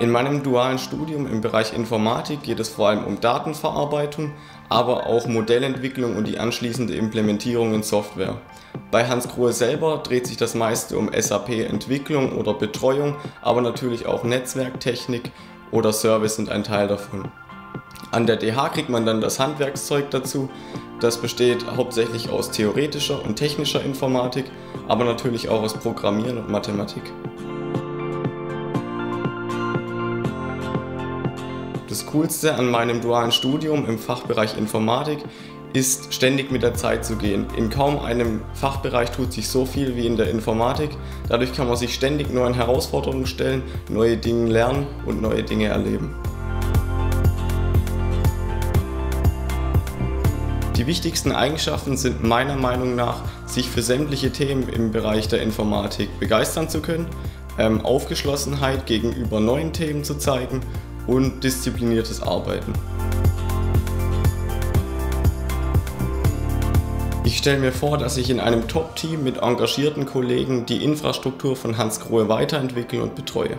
In meinem dualen Studium im Bereich Informatik geht es vor allem um Datenverarbeitung, aber auch Modellentwicklung und die anschließende Implementierung in Software. Bei Hans Grohe selber dreht sich das meiste um SAP-Entwicklung oder Betreuung, aber natürlich auch Netzwerktechnik oder Service sind ein Teil davon. An der DH kriegt man dann das Handwerkszeug dazu. Das besteht hauptsächlich aus theoretischer und technischer Informatik, aber natürlich auch aus Programmieren und Mathematik. Das Coolste an meinem dualen Studium im Fachbereich Informatik ist ständig mit der Zeit zu gehen. In kaum einem Fachbereich tut sich so viel wie in der Informatik. Dadurch kann man sich ständig neuen Herausforderungen stellen, neue Dinge lernen und neue Dinge erleben. Die wichtigsten Eigenschaften sind meiner Meinung nach, sich für sämtliche Themen im Bereich der Informatik begeistern zu können, ähm, Aufgeschlossenheit gegenüber neuen Themen zu zeigen und diszipliniertes Arbeiten. Ich stelle mir vor, dass ich in einem Top-Team mit engagierten Kollegen die Infrastruktur von Hans Grohe weiterentwickle und betreue.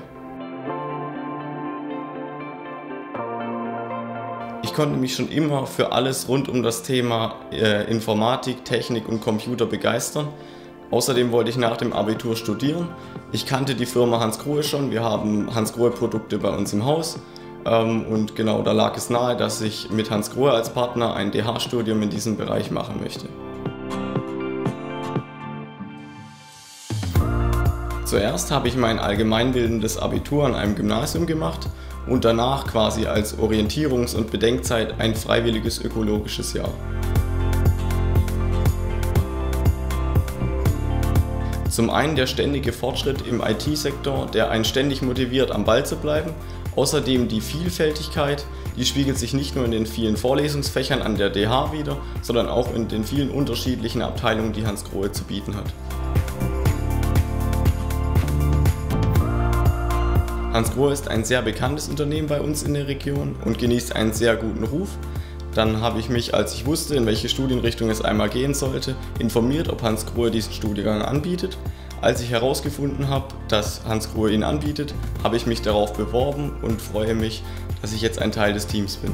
Ich konnte mich schon immer für alles rund um das Thema äh, Informatik, Technik und Computer begeistern. Außerdem wollte ich nach dem Abitur studieren. Ich kannte die Firma Hans Grohe schon, wir haben Hans Grohe Produkte bei uns im Haus ähm, und genau, da lag es nahe, dass ich mit Hans Grohe als Partner ein DH-Studium in diesem Bereich machen möchte. Zuerst habe ich mein allgemeinbildendes Abitur an einem Gymnasium gemacht und danach quasi als Orientierungs- und Bedenkzeit ein freiwilliges ökologisches Jahr. Zum einen der ständige Fortschritt im IT-Sektor, der einen ständig motiviert, am Ball zu bleiben Außerdem die Vielfältigkeit, die spiegelt sich nicht nur in den vielen Vorlesungsfächern an der DH wieder, sondern auch in den vielen unterschiedlichen Abteilungen, die Hans Grohe zu bieten hat. Hans Grohe ist ein sehr bekanntes Unternehmen bei uns in der Region und genießt einen sehr guten Ruf. Dann habe ich mich, als ich wusste, in welche Studienrichtung es einmal gehen sollte, informiert, ob Hans Grohe diesen Studiengang anbietet. Als ich herausgefunden habe, dass Hans Grohe ihn anbietet, habe ich mich darauf beworben und freue mich, dass ich jetzt ein Teil des Teams bin.